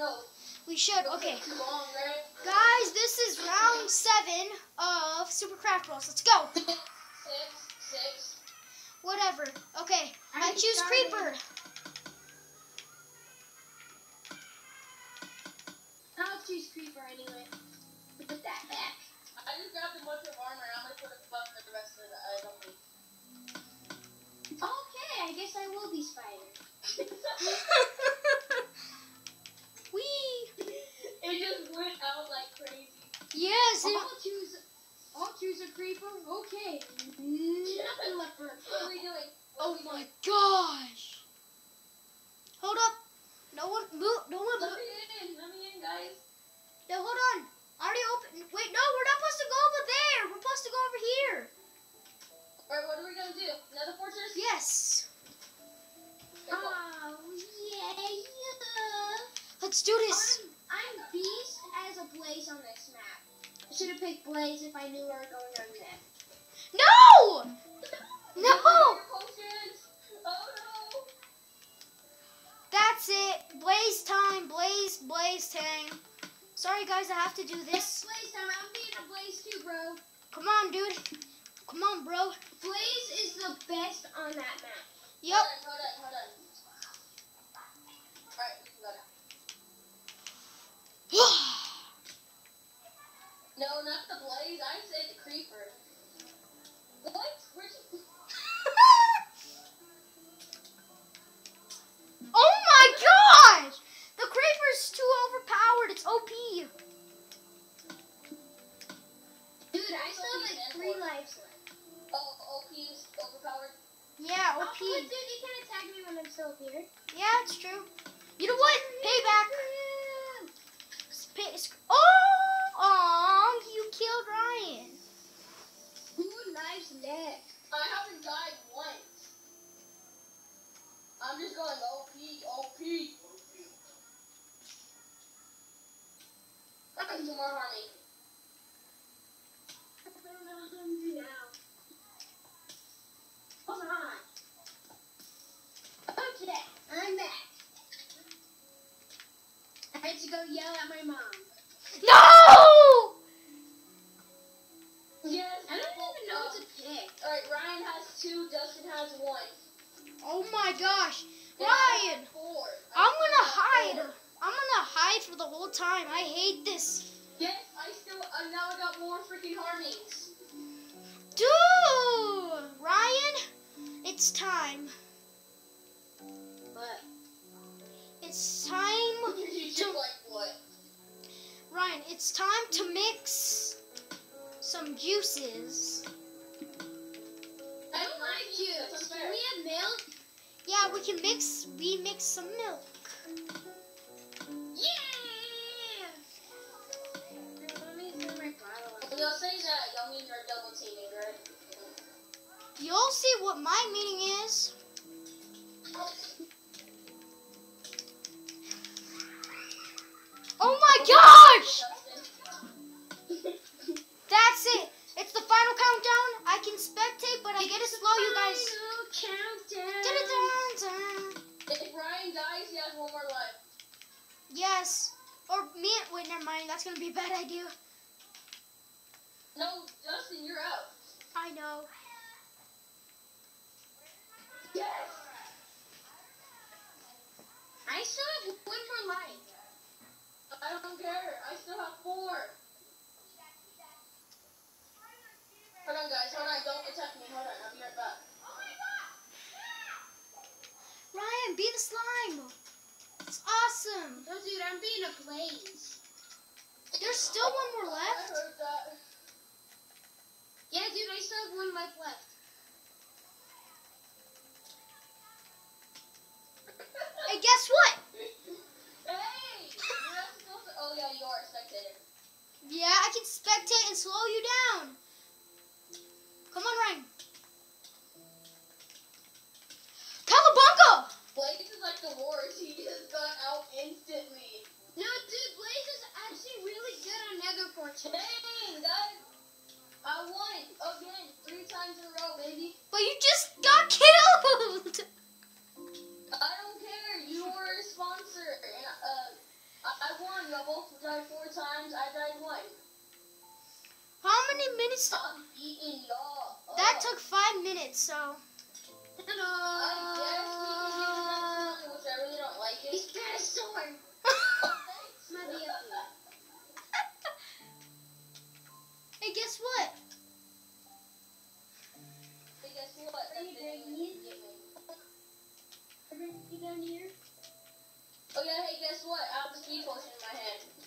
no. We should. Okay. long, right? Guys, this is round seven of Super Craft Bros. Let's go. Six, six. Whatever. Okay. I I'm choose starting. Creeper. I'll choose creeper anyway. Put that back. I just grabbed a bunch of armor. I'm gonna put a buff for the rest of the item. Okay, I guess I will be spider. Wee. it just went out like crazy. Yes. I'll choose. I'll choose a creeper. Okay. Nothing left for What are we doing? What Oh we my doing? gosh. Hold up. No one move. No one Let move. me in. Let me in, guys. No, hold on. I already opened. Wait, no, we're not supposed to go over there. We're supposed to go over here. Alright, what are we gonna do? Another fortress? Yes. Oh yeah. Let's do this. I'm, I'm beast as a blaze on this map. I should have picked blaze if I knew we were going. No. Oh no. That's it. Blaze time. Blaze. Blaze time. Sorry, guys. I have to do This this. blaze time. I'm being a blaze too, bro. Come on, dude. Come on, bro. Blaze is the best on that map. Yep. Yeah, Oh, OP. dude, you can't attack me when I'm still here. Yeah, it's true. You know what? Payback. Pay- sc- oh, aw, you killed Ryan. Two lives left. I haven't died once. I'm just going OP, OP. Okay, two more harmony. I don't know what I'm doing now. Hold on. Okay, I'm back. I had to go yell at my mom. No! Yes. I don't even know what to pick. Alright, Ryan has two, Dustin has one. Oh my gosh. Ryan, Four. I'm gonna hide. I'm gonna hide for the whole time. I hate this. Yes, I still. Uh, now I got more freaking harmonies. Ryan, it's time to mix some juices. I don't like juice. Can we have milk? Yeah, we can mix. We mix some milk. Yeah! Let me fill my bottle up. When y'all say that, y'all mean you're double teaming, right? You'll see what my meaning is. Oh my gosh! That's it. It's the final countdown. I can spectate, but I gotta slow you guys. Countdown. Dun-dun-dun-dun. If Ryan dies, he has one more life. Yes. Or me. Wait, never mind. That's gonna be a bad idea. No, Dustin, you're out. I know. Yes. I still have one more life. I don't care. I still have four. Hold on, guys. Hold on. Don't attack me. Hold on. I'll be right back. Oh Ryan, be the slime. It's awesome. Oh, dude, I'm being a blaze. There's still one more I left. heard that. Yeah, dude, I still have one life left. Dang, guys. I won again, three times in a row, baby. But you just got killed. I don't care. You were a sponsor. And, uh, I, won, died four times. I died once. How many minutes? That took five minutes, so. Hello. down here? Oh yeah, hey, guess what? I have a speed potion in my hand.